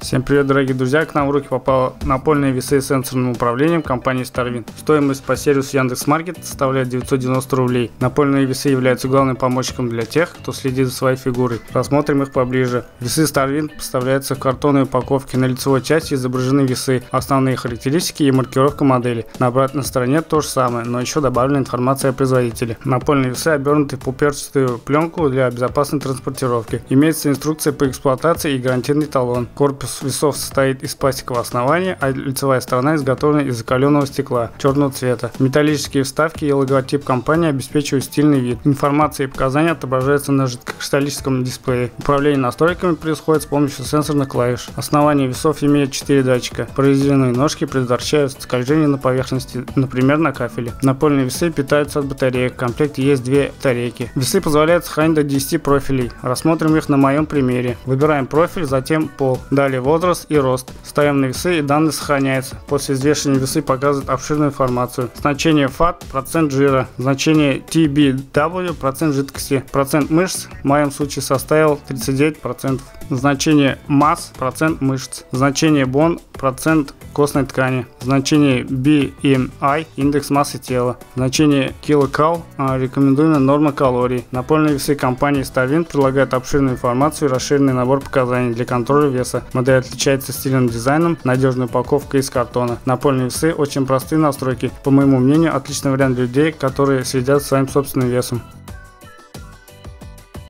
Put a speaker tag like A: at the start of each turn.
A: Всем привет, дорогие друзья! К нам в руки попало напольные весы с сенсорным управлением компании Starwin. Стоимость по сервису Яндекс.Маркет составляет 990 рублей. Напольные весы являются главным помощником для тех, кто следит за своей фигурой. Рассмотрим их поближе. Весы Starwin поставляются в картонной упаковке. На лицевой части изображены весы, основные характеристики и маркировка модели. На обратной стороне то же самое, но еще добавлена информация о производителе. Напольные весы обернуты в пуперчатую пленку для безопасной транспортировки. Имеется инструкция по эксплуатации и гарантийный талон. Корпус весов состоит из пластикового основания, а лицевая сторона изготовлена из закаленного стекла черного цвета. Металлические вставки и логотип компании обеспечивают стильный вид. Информация и показания отображаются на жидкокристаллическом дисплее. Управление настройками происходит с помощью сенсорных клавиш. Основание весов имеет 4 датчика. Произведенные ножки предотвращают скольжение на поверхности, например, на кафеле. Напольные весы питаются от батареек. В комплекте есть две батарейки. Весы позволяют сохранить до 10 профилей. Рассмотрим их на моем примере. Выбираем профиль, затем пол. Далее возраст и рост. Ставим на весы и данные сохраняются. После взвешивания весы показывают обширную информацию. Значение FAT, процент жира. Значение TBW, процент жидкости. Процент мышц в моем случае составил 39%. Значение масс, процент мышц. Значение бон, процент костной ткани. Значение BMI, индекс массы тела. Значение килокал, а, рекомендуемая норма калорий. Напольные весы компании Starwind предлагают обширную информацию и расширенный набор показаний для контроля веса. Модель отличается стильным дизайном, надежной упаковкой из картона. Напольные весы очень простые настройки. По моему мнению, отличный вариант для людей, которые следят за своим собственным весом.